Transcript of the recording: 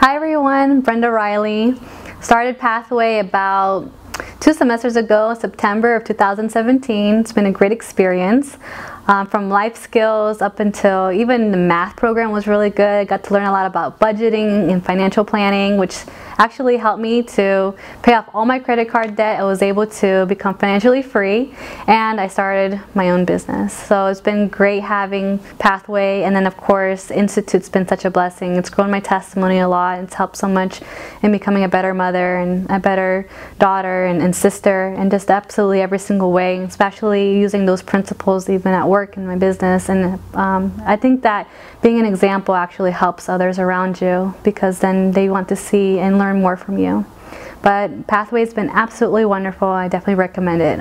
Hi everyone, Brenda Riley. Started Pathway about two semesters ago, September of 2017. It's been a great experience. Um, from life skills up until even the math program was really good. I got to learn a lot about budgeting and financial planning, which actually helped me to pay off all my credit card debt. I was able to become financially free and I started my own business. So it's been great having Pathway and then of course Institute's been such a blessing. It's grown my testimony a lot. It's helped so much in becoming a better mother and a better daughter and, and sister and just absolutely every single way, especially using those principles even at work in my business. And um, I think that being an example actually helps others around you because then they want to see and learn more from you. But Pathway's been absolutely wonderful. I definitely recommend it.